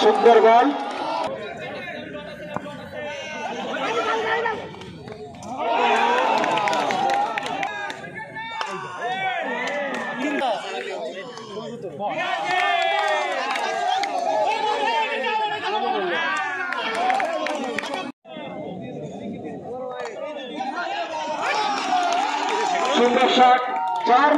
সুন্দরবন সুন্দর শট চার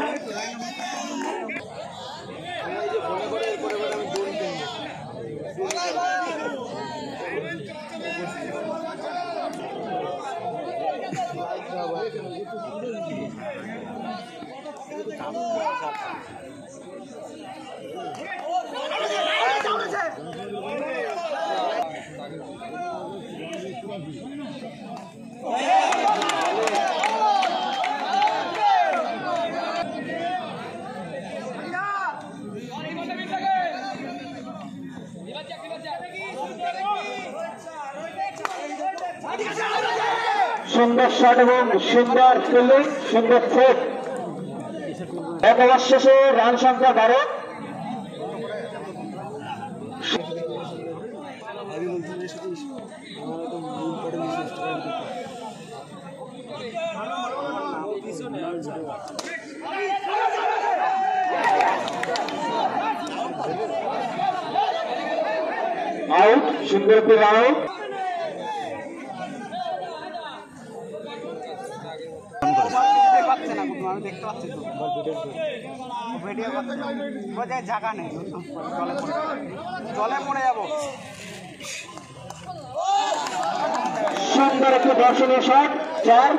সুন্দর শট এবং সুন্দর ফিল্ডিং, সুন্দর সেট এক ওভার শেষে রান সংখ্যা বারো। আউট সুন্দরপুর আউট আমি দেখতে পাচ্ছি। তো ভিডিও জায়গা নেই। জলে পড়ে জলে পড়ে যাব। সুন্দর একটি দর্শনীয় শট চার।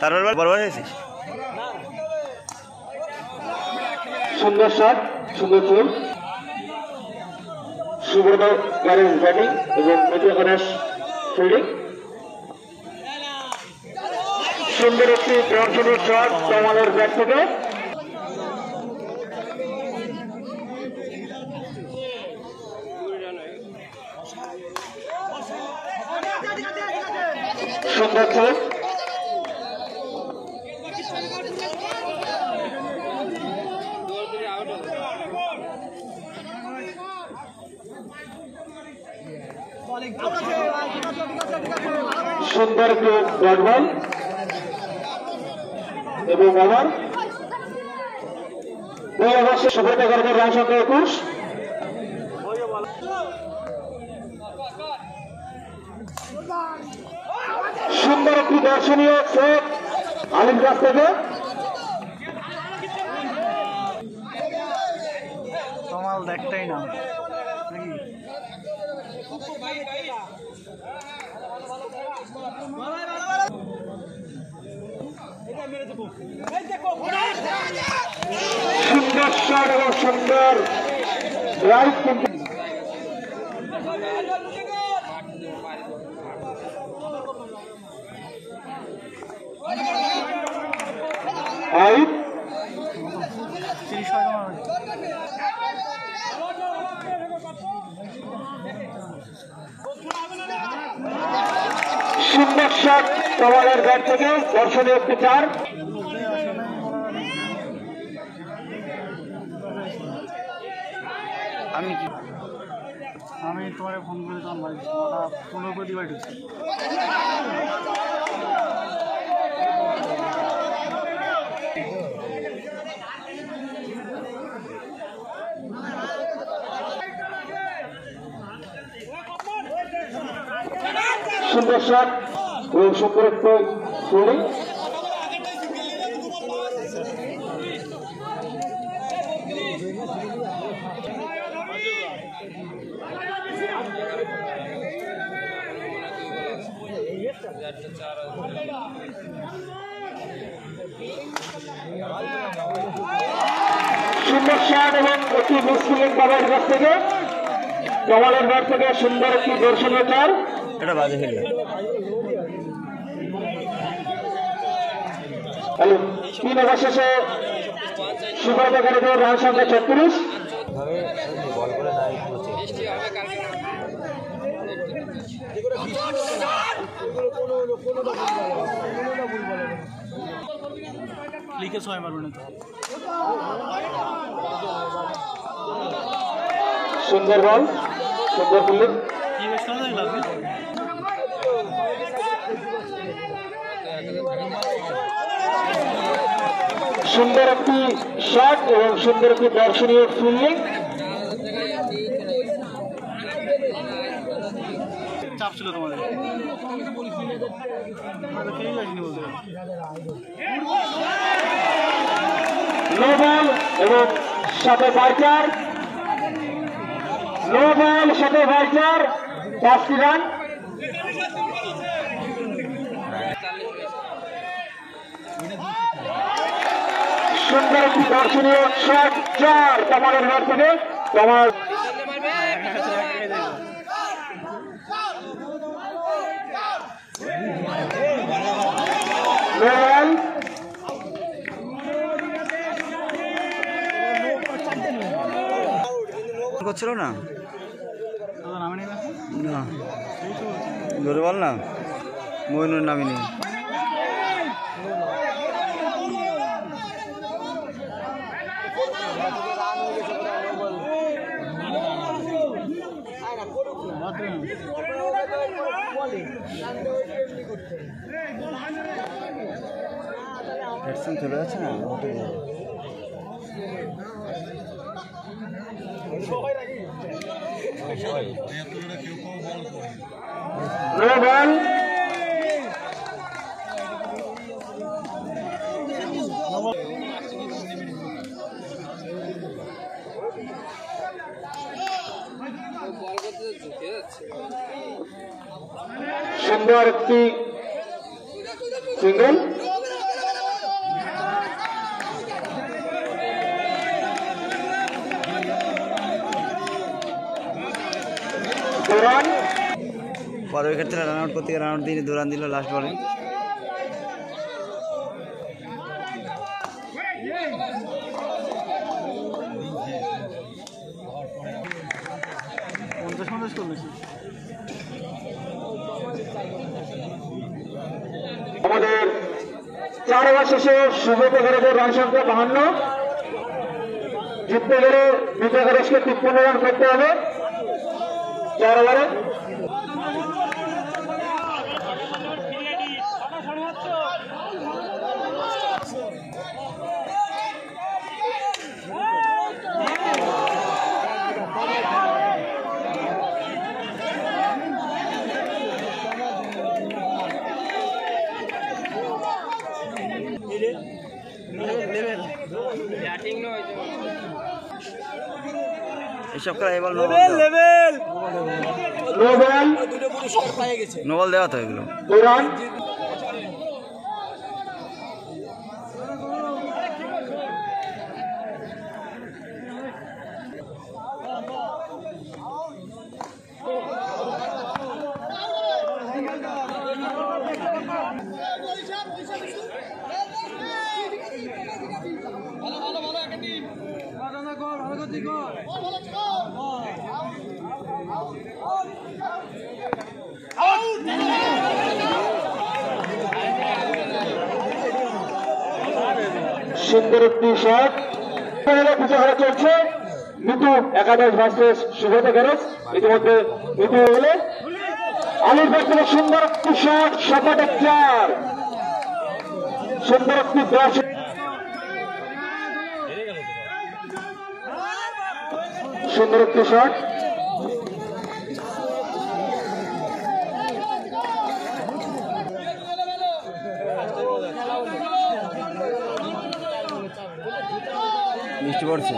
তারপর বড় হয়েছিস সুন্দর শট সুন্দর ফুল। সুব্রত গ্যারেজ ব্যাটিং এবং ফিল্ডিং সুন্দর একটি দর্শনীয় শট কমালের ব্যাট থেকে। সুন্দর ফুল সুন্দর একটি ডট এবং ওভার দুই অবশ্য সুব্রত গর্বের রান একুশ। সুন্দর একটি দর্শনীয় সেট আলিম কাছ থেকে। তোমাল দেখতেই না। সুন্দর শট এবং সুন্দর ড্রাইভ কিন্তু সুন্দর ব্যাট থেকে, দর্শনীয় একটি চার। আমি কি? আমি তোমার ফোন করে তোমার বাড়ি পনেরো কোটি দিবার সুন্দর এবং সুন্দর একটু এবং একটি মিসফিলিং বাবার কাছ থেকে, কমালের ব্যাট থেকে সুন্দর একটি দর্শনীয় এটা বাজে খেললো হ্যালো তিন ওভার শেষে সুপারবাগানের রান সংখ্যা ছত্রিশ বল লিখে ছয় মারবে সুন্দর বল, সুন্দর ফিল্ডিং। সুন্দর একটি শট এবং সুন্দর একটি দর্শনীয় ফিল্ডিং চাপ ছিল তোমাদের। নো বল এবং সাথে ভাইচার বল সাথে ভাইচার পাঁচটি রান সুন্দর একটি দর্শনীয় শট চার ঘর থেকে। বল করছিল না? না। জোরে বল না। মইনুর নামিনি হেডসেন চলে যাচ্ছে না? ওটাই বল। সুন্দর একটি সিঙ্গেল। উইকেট থেকে রান আউট করতে রান আউট দিয়ে দু রান দিল লাস্ট বলে চার ওভার শেষে সুযোগ গেরেজের রান সংখ্যা বাহান্ন জিততে গেলে বিজয় গণেশকে তিপ্পান্ন রান করতে হবে। চার ওভারে এইসব করা এবার level no ball no ball দেওয়া তো এগুলো দু রান সুন্দর একটি শট। পিছিয়ে খেলা চলছে। মিতু একাদশ ভার্সেস সুব্রত গ্যারেজ ইতিমধ্যে মিতু হলে আলির পাশ সুন্দর একটি শট সপাটে চার। সুন্দর একটি দশ সুন্দর একটি শট। বৃষ্টি পড়ছে।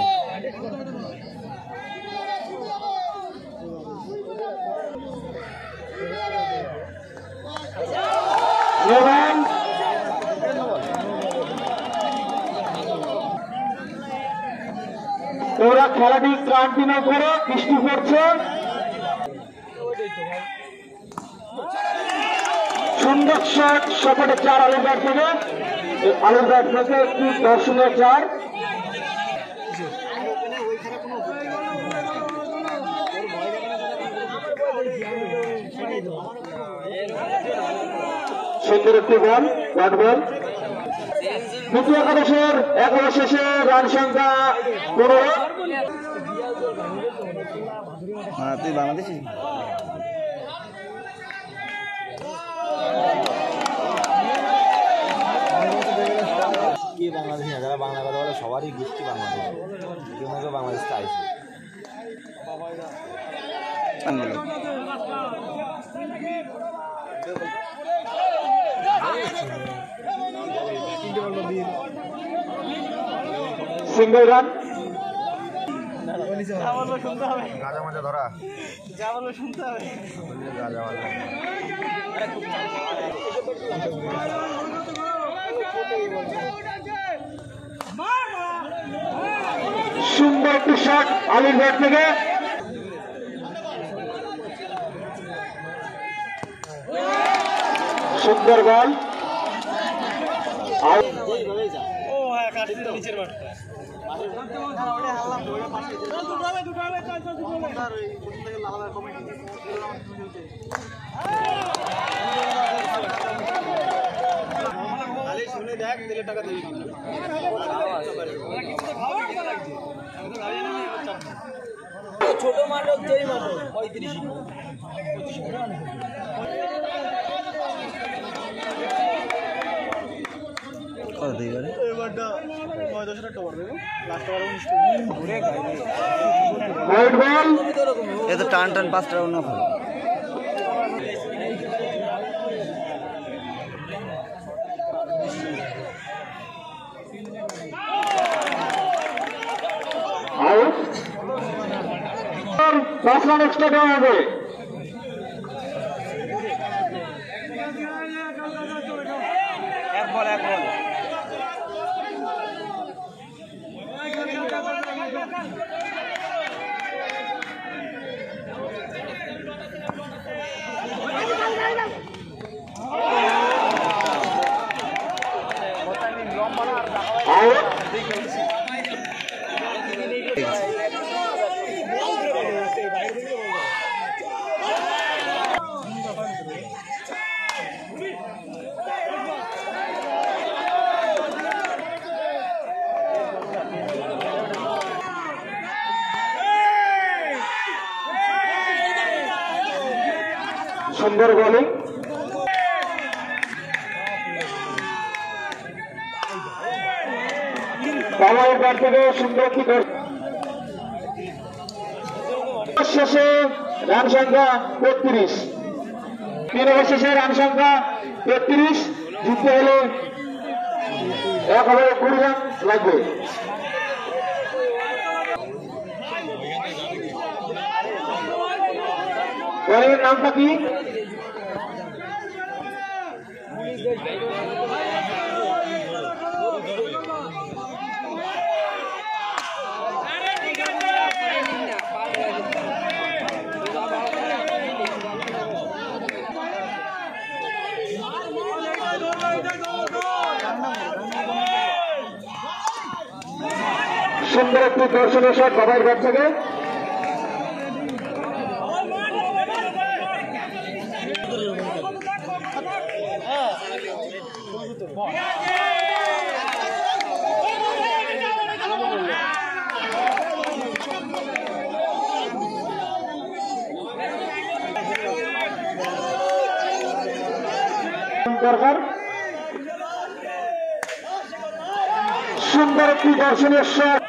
ওরা খেলাটি কন্টিনিউ করে বৃষ্টি পড়ছে। সুন্দর শট সপটে চার আলুর ব্যাট থেকে। আলুর ব্যাট থেকে একটি দর্শনীয় চার। সুন্দর একটি বল ব্যাট বল। দ্বিতীয় একাদশের এক ওভার শেষে রান সংখ্যা পনেরো। হ্যাঁ তুই বাংলাদেশি? কে বাংলাদেশি না? যারা বাংলা কথা বলে সবারই গোষ্ঠী বাংলাদেশ। কেউ না কেউ বাংলাদেশ চাইছে সিঙ্গেল রান গাজা ধরা শুনতে হবে সুন্দর পোশাক শট আলুর ব্যাট থেকে সুন্দর বল। ও হ্যাঁ কাটছি তো নিচের মাঠটা শুনে দেখ দিলে টাকা দেবে ছোট মাঠক যেই মাঠক পঁয়ত্রিশ। কত দিই বলে এবারটা দশ টাকা পড়বে লাস্ট বার উনিশ ঘুরে হোয়াইট বল এ তো টান টান পাঁচটা অন্য ভালো আউট পাঁচ রান এক্সট্রা দেওয়া হবে এক বল এক বল। সুন্দর বোলিং। বাবার ব্যাট থেকে সুন্দর কি কর শেষে রান সংখ্যা বত্রিশ। তিন ওভার শেষে রান সংখ্যা তেত্রিশ জিততে হলে নামটা কি? সুন্দর একটি দর্শনীয় শট বাবার ব্যাট থেকে দরকার। সুন্দর একটি দর্শনীয় সব